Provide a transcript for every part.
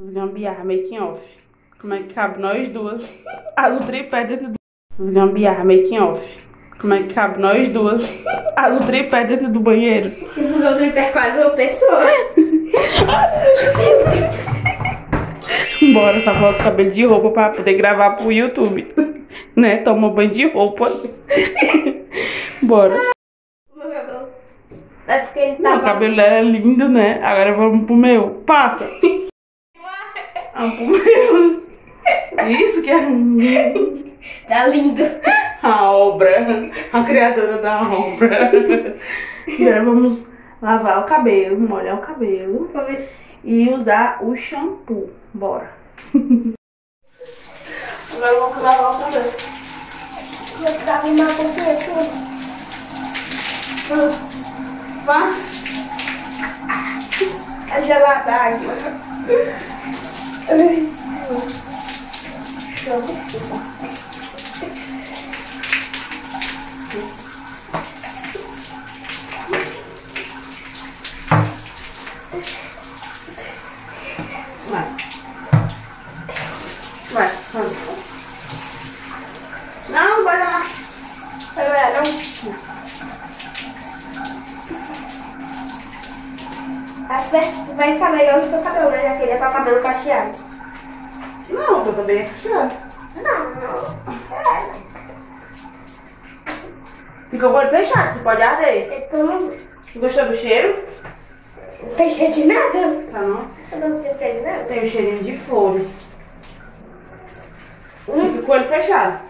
Os gambiarra, making off. Como é que cabe nós duas? A do tripé dentro do... Os gambiarra, making off. Como é que cabe nós duas? A do tripé dentro do banheiro. E do tripé é quase uma pessoa. Bora lavar os cabelos de roupa pra poder gravar pro YouTube. Né? Toma banho de roupa. Bora. O meu cabelo. É porque ele Não, o cabelo é lindo, né? Agora vamos pro meu. Passa. Meu. Isso que é Tá lindo. a obra. A criadora da obra. Agora vamos lavar o cabelo, molhar o cabelo Vamos e usar o shampoo. Bora. Agora vamos lavar o cabelo. Vou dar uma pouquinho tudo. Vá. A 哎呦我舍不得 É. Fica o olho fechado, você pode arder. Então, Gostou do cheiro? não tem cheiro de nada. Tá não? Eu não tenho cheiro de nada. Tem o cheirinho de flores. Hum, fica o olho fechado.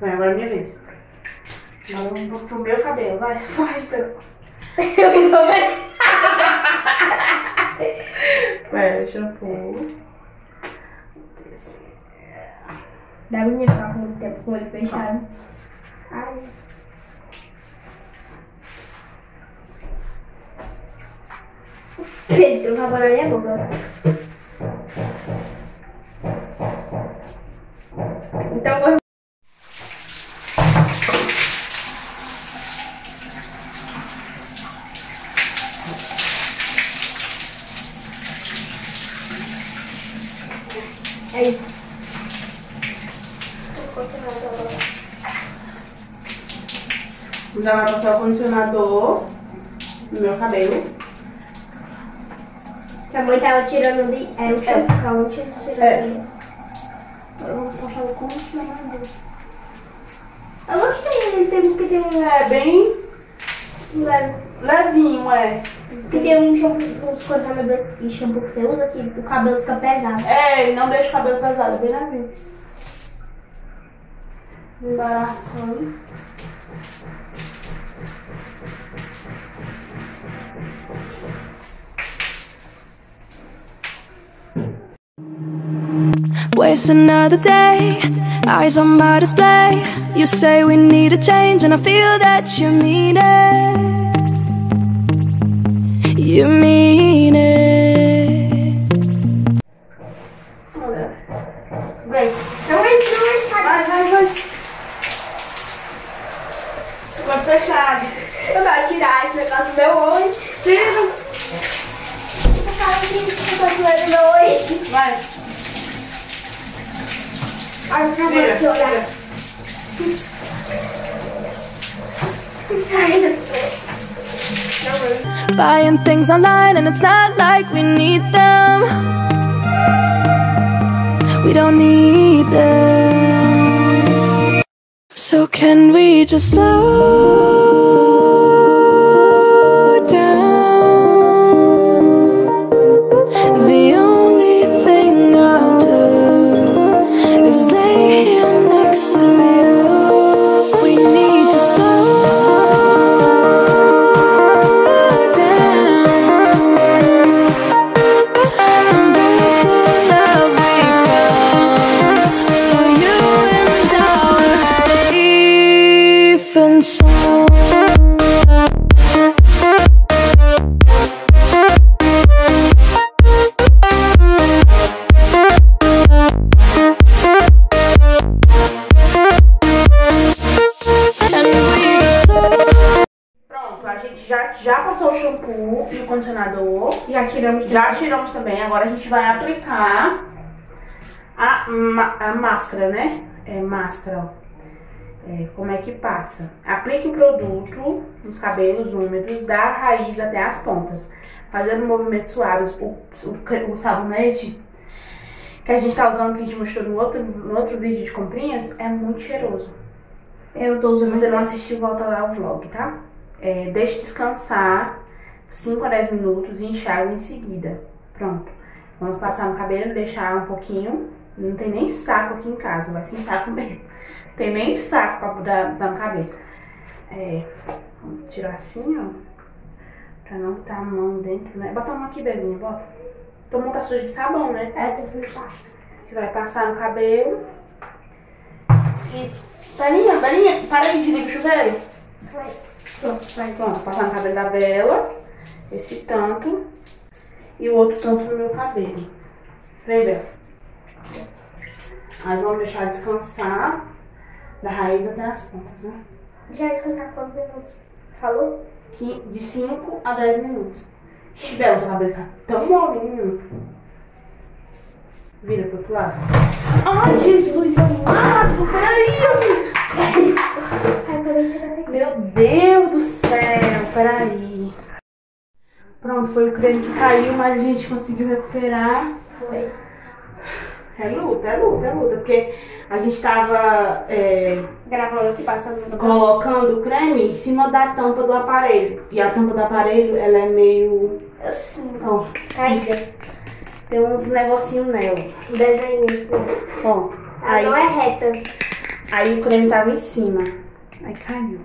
Vai, agora é minha vez. Agora vamos pro meu cabelo, vai. Eu tô vendo. Vai, shampoo. Dá minha ficar com muito tempo com o olho fechado. Ai. Pedro, tava na minha boca. Então vou. É isso. Vou continuar agora. Já vai passar o condicionador no meu cabelo. Que a mãe tava tirando ali. É o shampoo, calma, tira- tirando É. ali. Agora eu vou passar o condicionador. Eu gostei, ele tem que tem um É bem leve. levinho, é. Que tem um shampoo, uns condicionador e shampoo que você usa que o cabelo fica pesado. É, não deixa o cabelo pesado, é bem levinho. Embaraçando. Waste another day, eyes on my display. You say we need a change, and I feel that you mean it. You mean it. Olha. Vem. Não é isso, não é isso. Vai, vai, vai. Ficou fechado. Eu vou tirar esse negócio do meu olho. Tira. Eu falo que esse negócio do meu olho. Vai. Olhar. Buying things online, and it's not like we need them. We don't need them. So, can we just slow já, passou o shampoo e o condicionador. Já tiramos Já tiramos também. Agora a gente vai aplicar a, a máscara, né? É máscara, ó. É, como é que passa? Aplique o produto nos cabelos úmidos, da raiz até as pontas, fazendo movimentos suaves. O, o, o sabonete que a gente tá usando, que a gente mostrou no outro, no outro vídeo de comprinhas, é muito cheiroso. Eu tô Se usando. você não assistiu, volta lá o vlog, tá? É, deixe descansar 5 a 10 minutos e enxágue em seguida. Pronto. Vamos passar no cabelo, deixar um pouquinho. Não tem nem saco aqui em casa, vai sem saco mesmo. Tem nem saco pra dar, dar no cabelo. É, vamos tirar assim, ó. Pra não botar a mão dentro, né? Bota a mão aqui, Belinha, bota. Tua mão tá suja de sabão, né? É, tem que puxar. que vai passar no cabelo. E. Belinha, Belinha, para aí, desliga o chuveiro. Vai. Pronto, vai. Pronto, passar no cabelo da Bela. Esse tanto. E o outro tanto no meu cabelo. Vem, Bela. Aí vamos deixar descansar. Da raiz até as pontas, né? Já descansar quantos minutos? Falou? Que de 5 a 10 minutos. Ixi, Bela, teu cabelo tá tão molinho. Vira pro outro lado. Ai, Jesus amado! Peraí, amiga. Meu Deus do céu, peraí. Pronto, foi o creme que caiu, mas a gente conseguiu recuperar. Foi. É luta, é luta, é luta, porque a gente tava é, Gravando aqui, passando colocando o creme em cima da tampa do aparelho. E a tampa do aparelho, ela é meio. Assim, Ó, caída. tem uns negocinhos nela. Um desenho. Ó, aí, não é reta. aí o creme tava em cima. Aí caiu,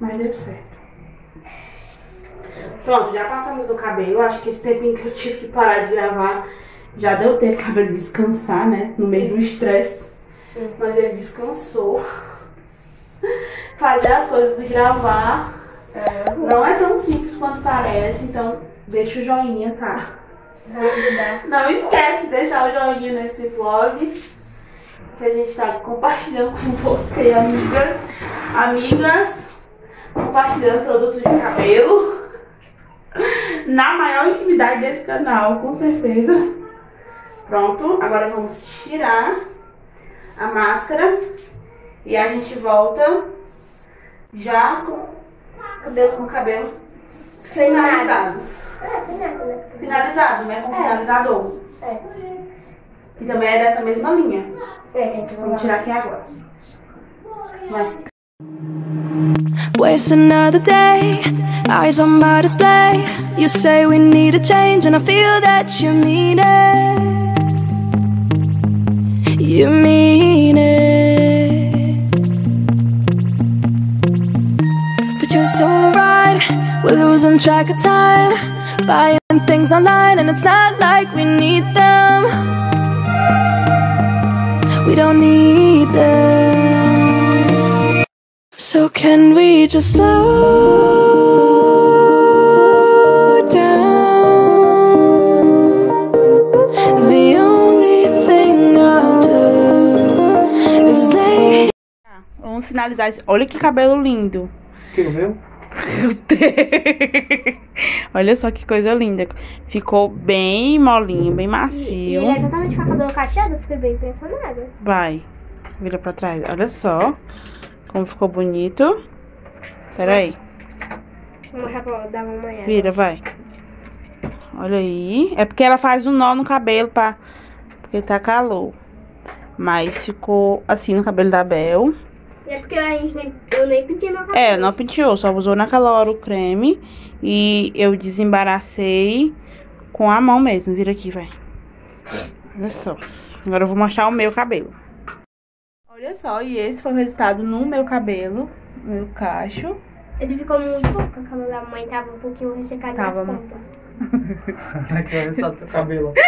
mas deu certo. Pronto, já passamos do cabelo. Acho que esse tempinho que eu tive que parar de gravar já deu tempo pro cabelo descansar, né? No meio do estresse. Mas ele descansou. Fazer as coisas e gravar não é tão simples quanto parece, então deixa o joinha, tá? Não esquece de deixar o joinha nesse vlog que a gente tá compartilhando com você, amigas. Amigas, compartilhando produtos de cabelo. Na maior intimidade desse canal, com certeza. Pronto, agora vamos tirar a máscara e a gente volta já com, Cabelo com o cabelo sem nada. finalizado. É, sem nada, né? Finalizado, né? Com finalizador. É. Eh, eh, que também é dessa mesma linha. É, gente, vamos Vamos tirar aqui agora. Vai. Waste another day, eyes on my display. You say we need a change, and I feel that you mean it. You mean it. But you're so right, we're losing track of time. Buying things online, and it's not like we need them. Don't need them. So can we just slow down? The only thing I'll do is lay Vamos finalizar esse. Olha que cabelo lindo. Que viu? Meu Deus. Olha só que coisa linda. Ficou bem molinho, bem E macio. ele é exatamente com a cabelo cacheado, eu fiquei bem impressionada. Vai. Vira pra trás. Olha só. Como ficou bonito. Pera aí. Vou mostrar pra uma manhã. Vira, vai. Olha aí. É porque ela faz um nó no cabelo pra... Porque tá calor. Mas ficou assim no cabelo da Bel. E é porque a gente nem, eu nem pedi meu cabelo. É, não penteou, só usou naquela hora o creme. E eu desembaracei com a mão mesmo. Vira aqui, vai. Olha só. Agora eu vou mostrar o meu cabelo. Olha só, e esse foi o resultado no meu cabelo. no Meu cacho. Ele ficou muito porque a cabelo da mãe tava um pouquinho ressecado Tava, nas pontas. Ver só teu cabelo.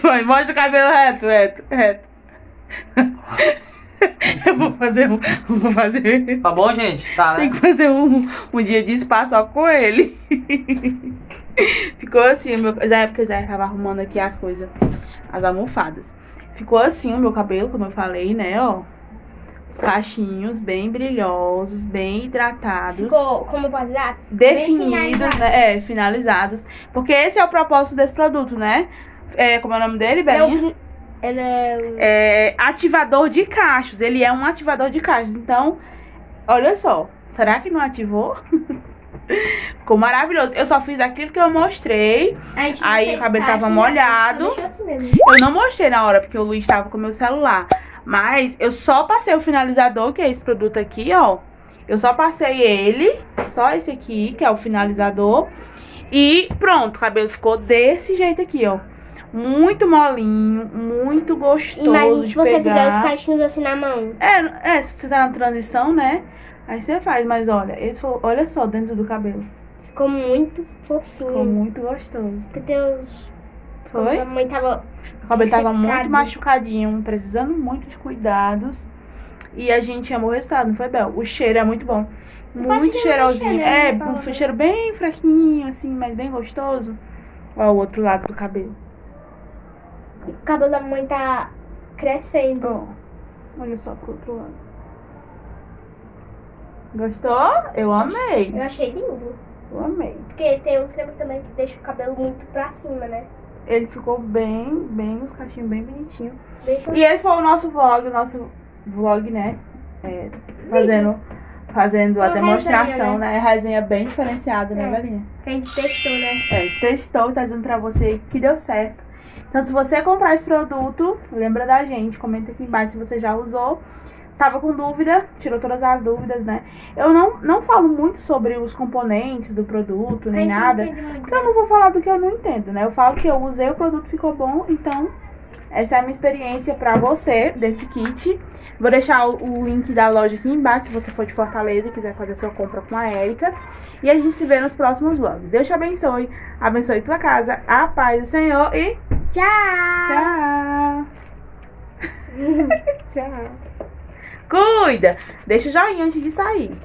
Vai, mostra o cabelo reto, reto, reto. Eu vou fazer um. Vou fazer. Tá bom, gente? Tá, Tem né? que fazer um, um dia de spa só com ele. Ficou assim, o meu. Já é porque eu já tava arrumando aqui as coisas, as almofadas. Ficou assim o meu cabelo, como eu falei, né, ó. Os cachinhos bem brilhosos, bem hidratados. Ficou, como pode dar? definidos, né? É, finalizados. Porque esse é o propósito desse produto, né? É, como é o nome dele, Belinha? Ele é É ativador de cachos. Ele é um ativador de cachos. Então, olha só. Será que não ativou? Ficou maravilhoso. Eu só fiz aquilo que eu mostrei. Aí o cabelo tava né? molhado. Assim. Eu não mostrei na hora, porque o Luiz estava com o meu celular. Mas eu só passei o finalizador, que é esse produto aqui, ó. Eu só passei ele, só esse aqui, que é o finalizador. E pronto, o cabelo ficou desse jeito aqui, ó. Muito molinho, muito gostoso Imagina se você pegar. fizer os cachinhos assim na mão. É, é, se você tá na transição, né? Aí você faz, mas olha, esse olha só dentro do cabelo. Ficou muito Ficou fofinho. muito gostoso. Porque os... Foi? A mãe tava... O cabelo tava muito machucadinho, precisando muito de cuidados. E a gente amou o resultado, não foi, Bel? O cheiro é muito bom. Quase Muito cheirosinho. cheiro, né, é, um cheiro bem fraquinho, assim, mas bem gostoso. Ó, o outro lado do cabelo. O cabelo da mãe tá crescendo. Olha só pro outro lado. Gostou? Eu amei. Eu achei lindo. Eu amei. Porque tem uns creme também que deixa o cabelo muito pra cima, né? Ele ficou bem, bem, os cachinhos bem bonitinhos. Deixa E esse foi o nosso vlog, o nosso vlog, né? É, fazendo fazendo a demonstração, resenha, né? Resenha bem diferenciada, né, É. Belinha? que a gente testou, né? É, a gente testou tá dizendo pra você que deu certo. Então, se você comprar esse produto, lembra da gente, comenta aqui embaixo se você já usou. Tava com dúvida, tirou todas as dúvidas, né? Eu não, não falo muito sobre os componentes do produto, nem nada. Porque eu não vou falar do que eu não entendo, né? Eu falo que eu usei, o produto ficou bom, então essa é a minha experiência pra você desse kit. Vou deixar o, o link da loja aqui embaixo, se você for de Fortaleza e quiser fazer sua compra com a Erika. E a gente se vê nos próximos vlogs. Deus te abençoe, abençoe tua casa, a paz do Senhor e Tchau! tchau! tchau! Cuida! Deixa o joinha antes de sair.